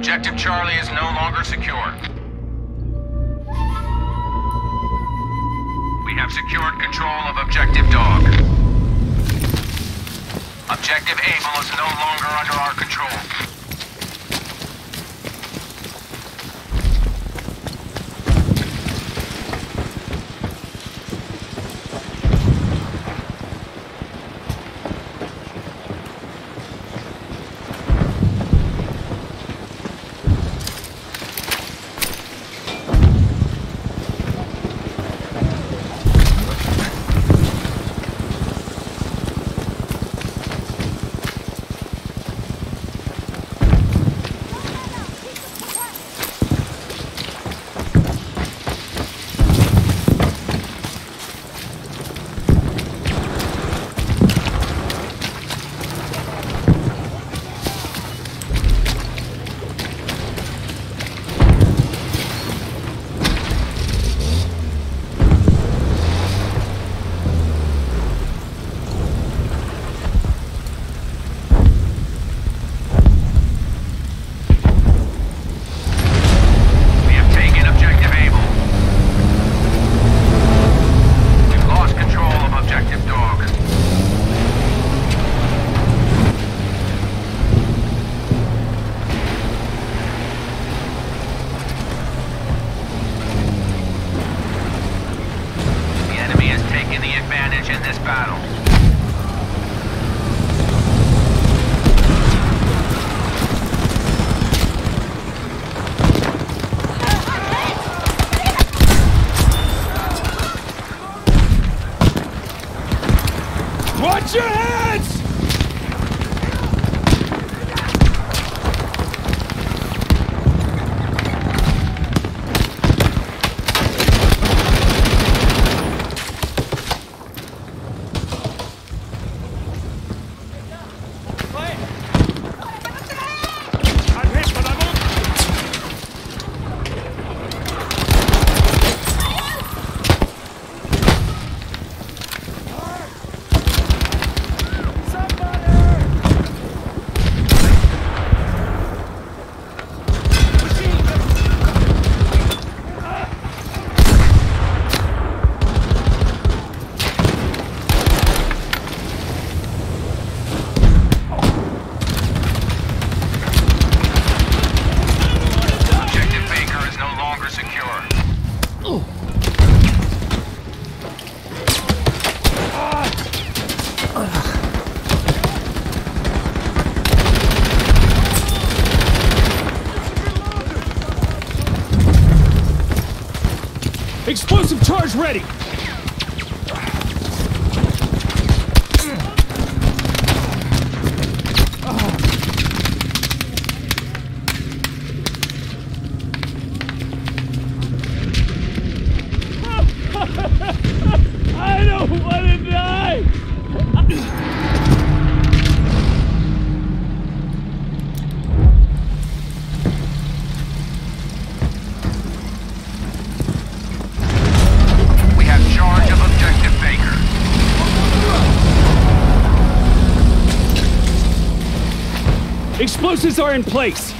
Objective Charlie is no longer secure. We have secured control of Objective Dog. Objective Able is no longer under our control. We have taken Objective Able. We've lost control of Objective Dog. The enemy has taken the advantage in this battle. Watch your heads! I'm hit, but I'm on. Objective Baker is no longer secure. Explosive charge ready! Explosives are in place.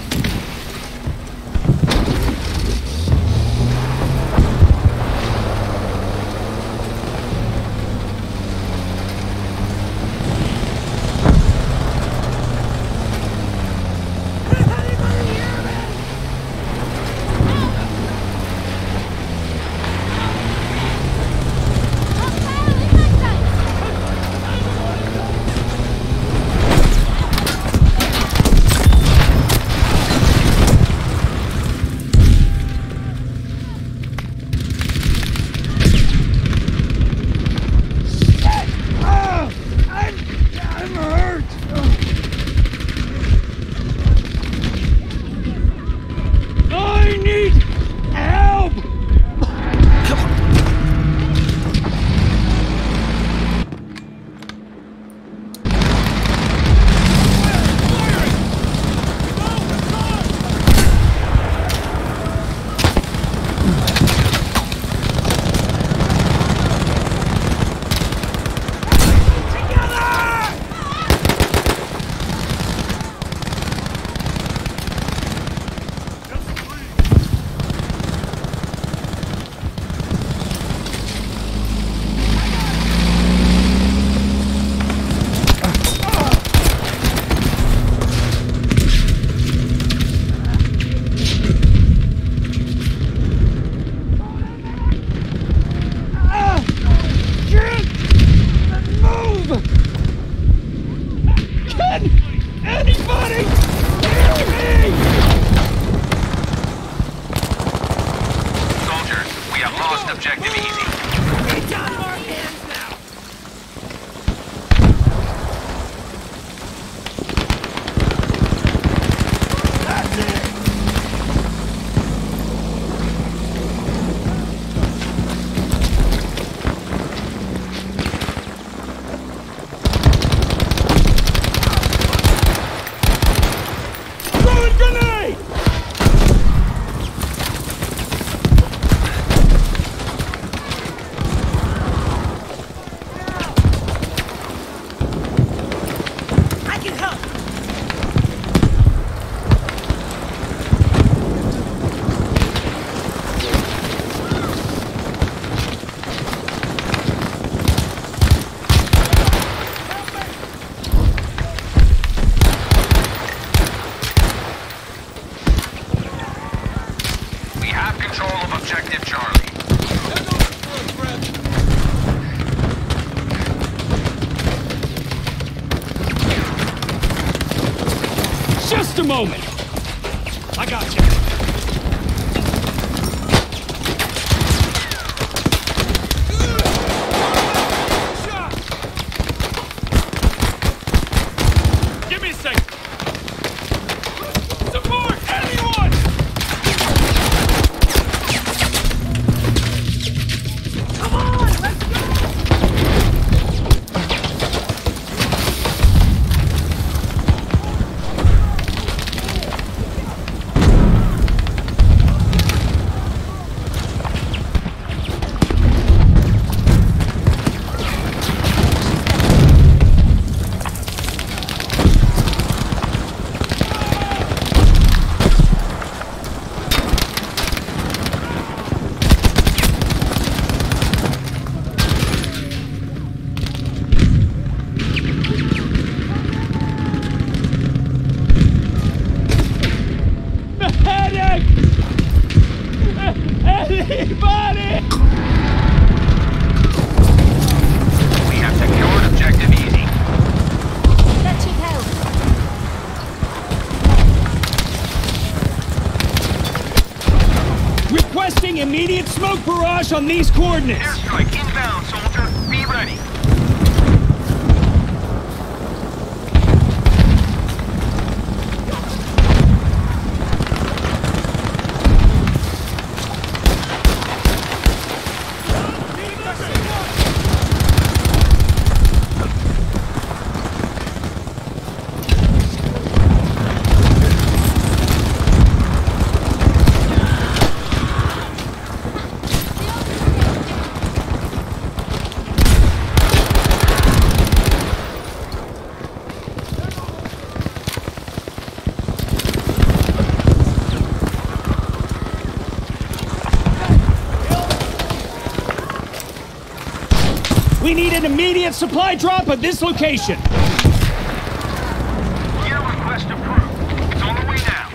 Coordinates. We need an immediate supply drop at this location. Request approved. It's on the way now.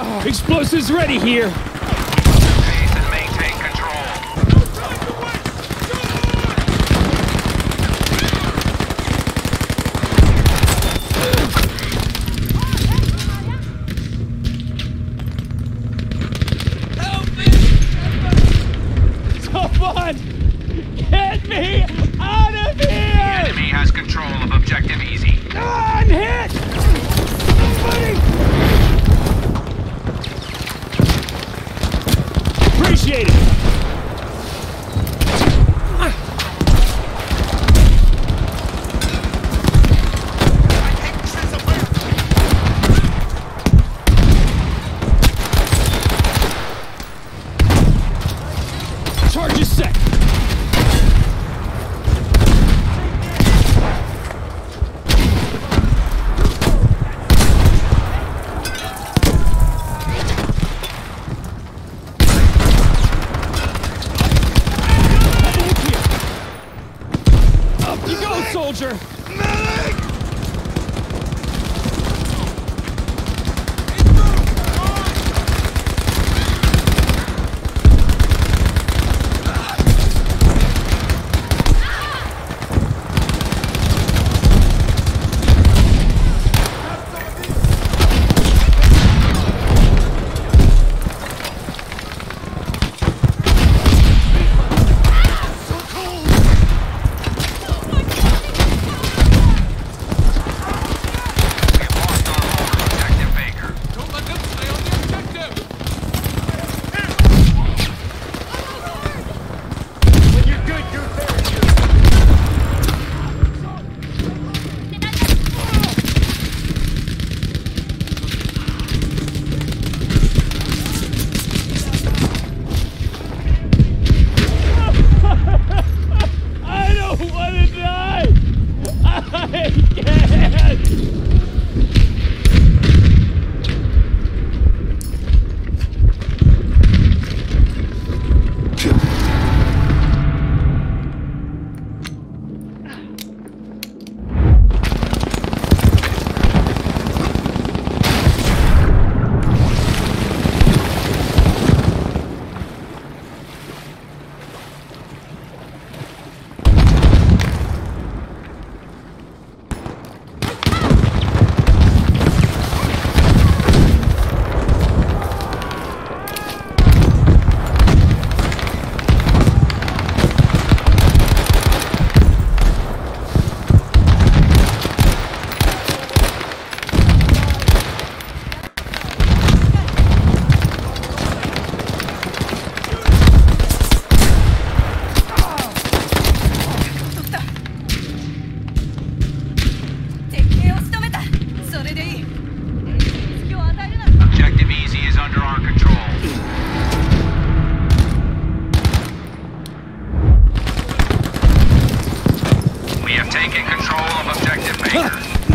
Oh, explosives ready here.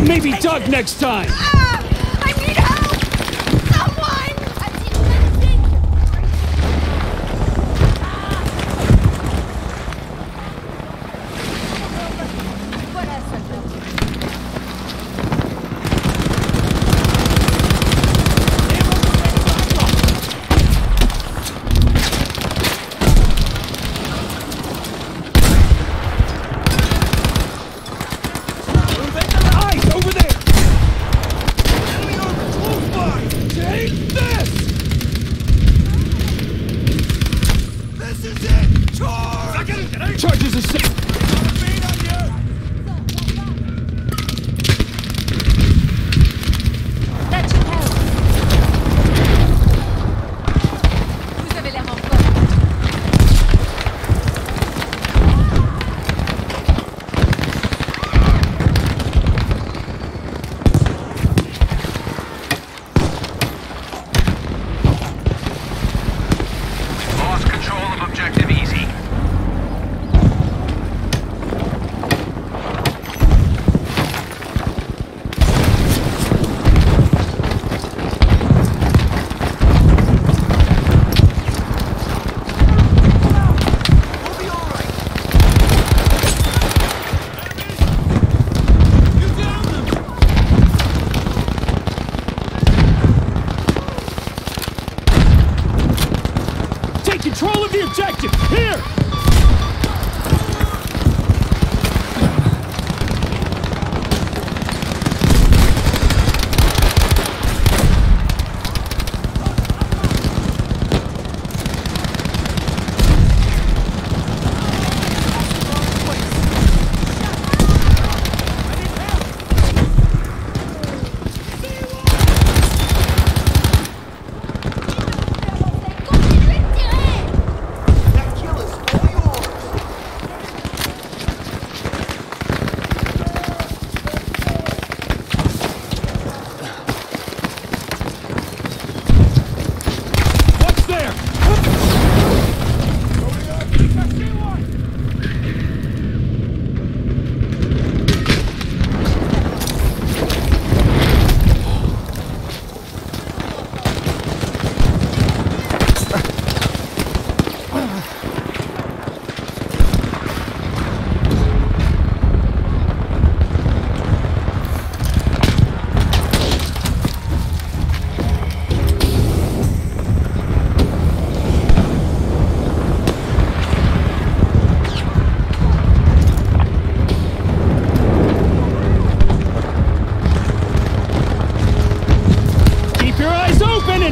Maybe Doug next time! Ah!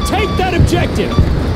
take that objective.